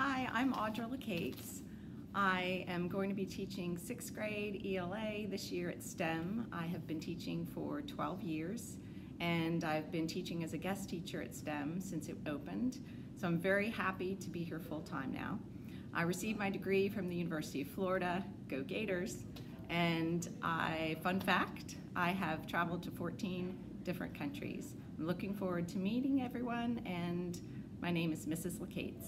Hi, I'm Audra LeCates. I am going to be teaching sixth grade ELA this year at STEM. I have been teaching for 12 years and I've been teaching as a guest teacher at STEM since it opened. So I'm very happy to be here full time now. I received my degree from the University of Florida, go Gators, and I, fun fact, I have traveled to 14 different countries. I'm looking forward to meeting everyone and my name is Mrs. LeCates.